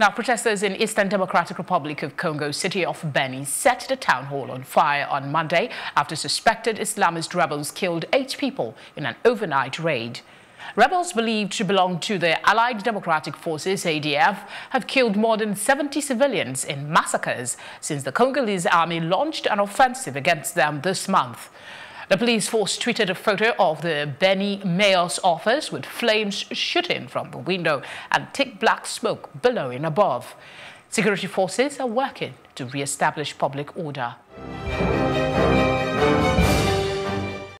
Now, protesters in Eastern Democratic Republic of Congo city of Beni set the town hall on fire on Monday after suspected Islamist rebels killed eight people in an overnight raid. Rebels believed to belong to the Allied Democratic Forces, ADF, have killed more than 70 civilians in massacres since the Congolese army launched an offensive against them this month. The police force tweeted a photo of the Beni mayor's office with flames shooting from the window and thick black smoke billowing above. Security forces are working to re-establish public order.